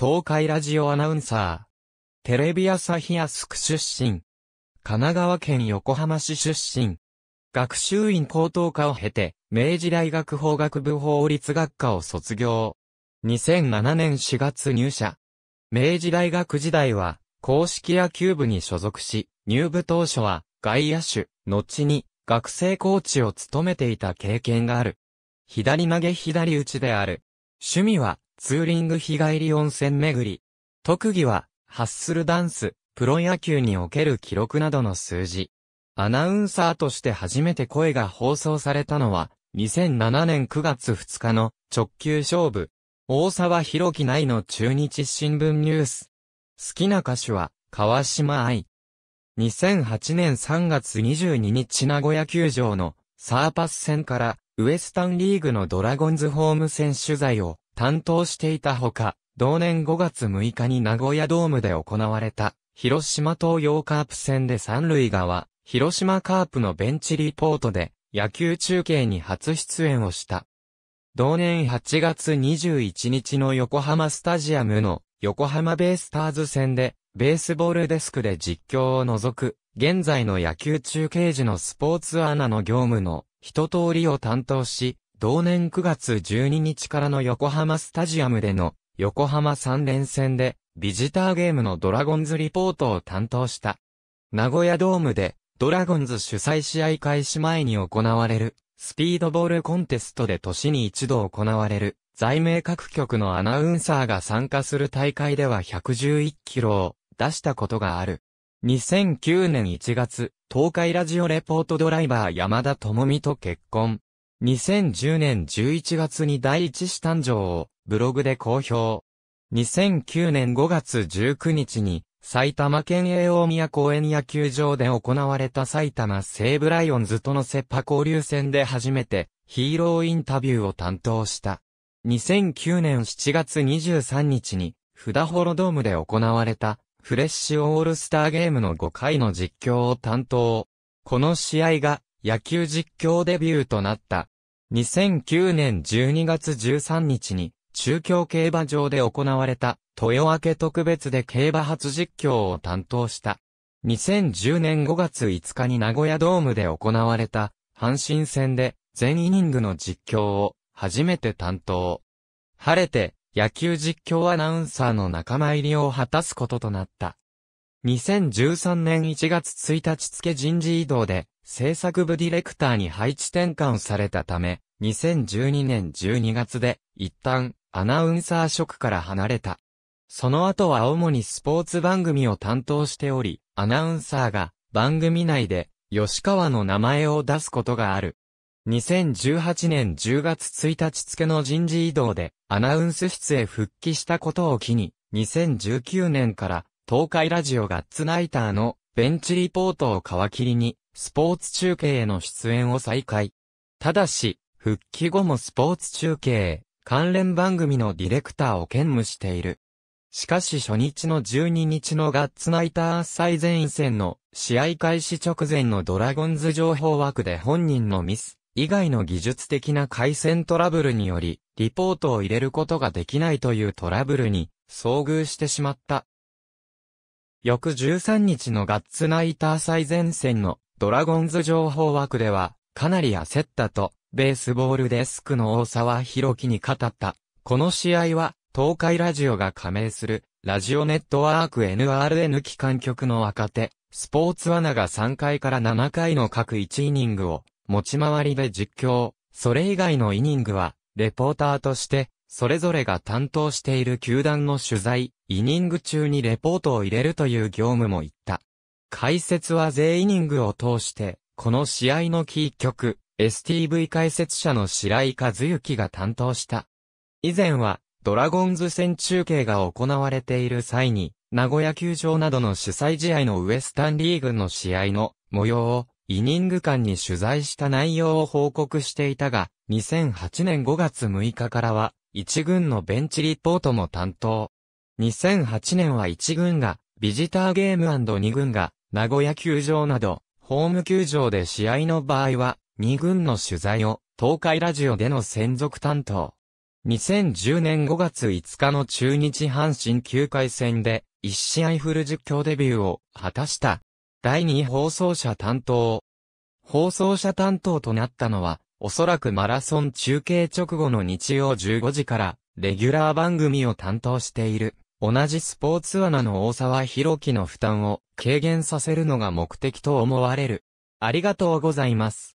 東海ラジオアナウンサー。テレビ朝日安区出身。神奈川県横浜市出身。学習院高等科を経て、明治大学法学部法律学科を卒業。2007年4月入社。明治大学時代は、公式野球部に所属し、入部当初は、外野手、後に、学生コーチを務めていた経験がある。左投げ左打ちである。趣味は、ツーリング日帰り温泉巡り。特技は、ハッスルダンス、プロ野球における記録などの数字。アナウンサーとして初めて声が放送されたのは、2007年9月2日の直球勝負。大沢弘樹内の中日新聞ニュース。好きな歌手は、川島愛。2008年3月22日名古屋球場のサーパス戦からウエスタンリーグのドラゴンズホーム戦取材を担当していたほか、同年5月6日に名古屋ドームで行われた広島東洋カープ戦で三塁側、広島カープのベンチリポートで野球中継に初出演をした。同年8月21日の横浜スタジアムの横浜ベイスターズ戦で、ベースボールデスクで実況を除く、現在の野球中継時のスポーツアナの業務の一通りを担当し、同年9月12日からの横浜スタジアムでの横浜3連戦でビジターゲームのドラゴンズリポートを担当した。名古屋ドームでドラゴンズ主催試合開始前に行われるスピードボールコンテストで年に一度行われる、在名各局のアナウンサーが参加する大会では111キロを出したことがある。2009年1月、東海ラジオレポートドライバー山田智美と結婚。2010年11月に第一子誕生をブログで公表。2009年5月19日に埼玉県営大宮公園野球場で行われた埼玉西武ライオンズとのセッパ交流戦で初めてヒーローインタビューを担当した。2009年7月23日に札幌ドームで行われたフレッシュオールスターゲームの5回の実況を担当。この試合が野球実況デビューとなった。2009年12月13日に中京競馬場で行われた豊明特別で競馬初実況を担当した。2010年5月5日に名古屋ドームで行われた阪神戦で全イニングの実況を初めて担当。晴れて野球実況アナウンサーの仲間入りを果たすこととなった。2013年1月1日付人事異動で制作部ディレクターに配置転換されたため、2012年12月で一旦アナウンサー職から離れた。その後は主にスポーツ番組を担当しており、アナウンサーが番組内で吉川の名前を出すことがある。2018年10月1日付の人事異動でアナウンス室へ復帰したことを機に、2019年から東海ラジオガッツナイターのベンチリポートを皮切りに、スポーツ中継への出演を再開。ただし、復帰後もスポーツ中継、関連番組のディレクターを兼務している。しかし初日の12日のガッツナイター最前線の試合開始直前のドラゴンズ情報枠で本人のミス以外の技術的な回線トラブルによりリポートを入れることができないというトラブルに遭遇してしまった。翌13日のガッツナイター最前線のドラゴンズ情報枠ではかなり焦ったとベースボールデスクの大沢弘樹に語った。この試合は東海ラジオが加盟する、ラジオネットワーク NRN 機関局の若手、スポーツアナが3回から7回の各1イニングを、持ち回りで実況、それ以外のイニングは、レポーターとして、それぞれが担当している球団の取材、イニング中にレポートを入れるという業務も言った。解説は全イニングを通して、この試合のキー局、STV 解説者の白井和幸が担当した。以前は、ドラゴンズ戦中継が行われている際に、名古屋球場などの主催試合のウエスタンリーグの試合の模様をイニング間に取材した内容を報告していたが、2008年5月6日からは、1軍のベンチリポートも担当。2008年は1軍が、ビジターゲーム &2 軍が、名古屋球場など、ホーム球場で試合の場合は、2軍の取材を、東海ラジオでの専属担当。2010年5月5日の中日阪神9回戦で、1試合フル実況デビューを果たした。第2放送車担当。放送車担当となったのは、おそらくマラソン中継直後の日曜15時から、レギュラー番組を担当している。同じスポーツアナの大沢博樹の負担を軽減させるのが目的と思われる。ありがとうございます。